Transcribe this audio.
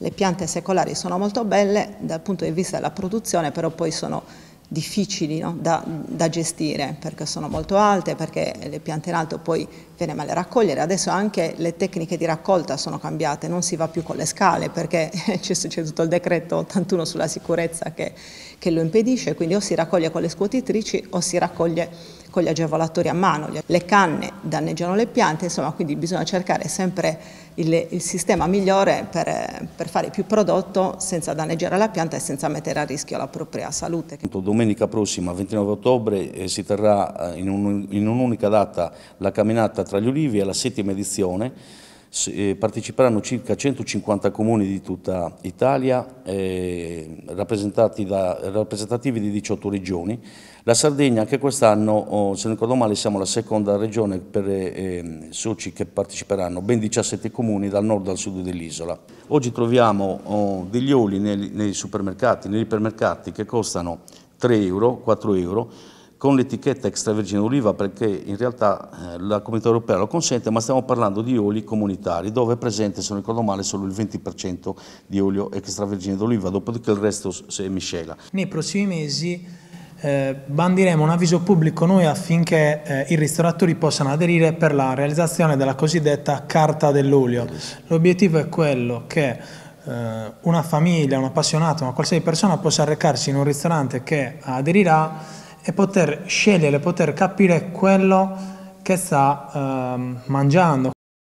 Le piante secolari sono molto belle dal punto di vista della produzione, però poi sono difficili no? da, da, gestire perché sono molto alte, perché le piante in alto poi viene male raccogliere. Adesso anche le tecniche di raccolta sono cambiate, non si va più con le scale perché c'è tutto il decreto 81 sulla sicurezza che, che lo impedisce, quindi o si raccoglie con le scuotitrici o si raccoglie con gli agevolatori a mano. Le canne danneggiano le piante, insomma quindi bisogna cercare sempre il, il sistema migliore per, per, fare più prodotto senza danneggiare la pianta e senza mettere a rischio la propria salute. Domenica prossima, 29 ottobre, eh, si terrà eh, in un'unica un data la camminata tra gli ulivi, è la settima edizione, parteciperanno circa 150 comuni di tutta Italia, eh, da, rappresentativi di 18 regioni. La Sardegna anche quest'anno, oh, se non ricordo male, siamo la seconda regione per eh, soci che parteciperanno, ben 17 comuni dal nord al sud dell'isola. Oggi troviamo oh, degli oli nei, nei supermercati, negli ipermercati che costano 3 euro, 4 euro, con l'etichetta extravergine d'oliva perché in realtà eh, la Comunità Europea lo consente, ma stiamo parlando di oli comunitari dove è presente, se non ricordo male, solo il 20% di olio extravergine d'oliva, dopodiché il resto si miscela. Nei prossimi mesi eh, bandiremo un avviso pubblico noi affinché eh, i ristoratori possano aderire per la realizzazione della cosiddetta carta dell'olio. L'obiettivo è quello che eh, una famiglia, un appassionato, una qualsiasi persona possa recarsi in un ristorante che aderirà e poter scegliere, poter capire quello che sta eh, mangiando.